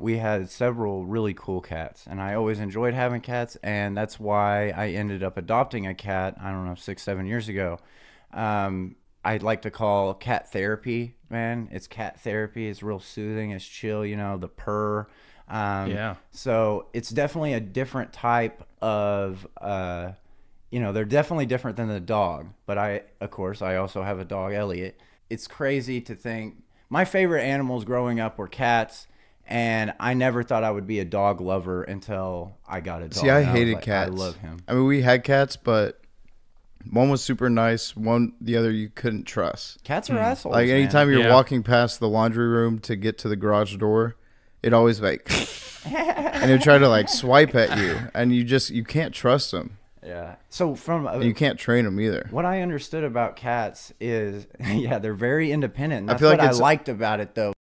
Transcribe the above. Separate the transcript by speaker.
Speaker 1: We had several really cool cats, and I always enjoyed having cats, and that's why I ended up adopting a cat. I don't know, six, seven years ago. Um, I'd like to call cat therapy, man. It's cat therapy. It's real soothing. It's chill. You know, the purr. Um,
Speaker 2: Yeah.
Speaker 1: So it's definitely a different type of. Uh, you know, they're definitely different than the dog. But I, of course, I also have a dog, Elliot. It's crazy to think my favorite animals growing up were cats, and I never thought I would be a dog lover until I got a dog.
Speaker 3: See, I
Speaker 1: And was
Speaker 3: hated
Speaker 1: like,
Speaker 3: cats.
Speaker 1: I love him.
Speaker 3: I mean, we had cats, but one was super nice. One, the other, you couldn't trust.
Speaker 1: Cats are assholes.
Speaker 3: Like
Speaker 1: man.
Speaker 3: anytime you're
Speaker 2: Yeah.
Speaker 3: walking past the laundry room to get to the garage door, it always like, and it try to like swipe at you, and you just you can't trust them,
Speaker 1: Yeah. So from uh,
Speaker 3: you can't train them either.
Speaker 1: what I understood about cats is, yeah, they're very independent. And
Speaker 3: I
Speaker 1: that's
Speaker 3: feel like
Speaker 1: what I liked about it, though.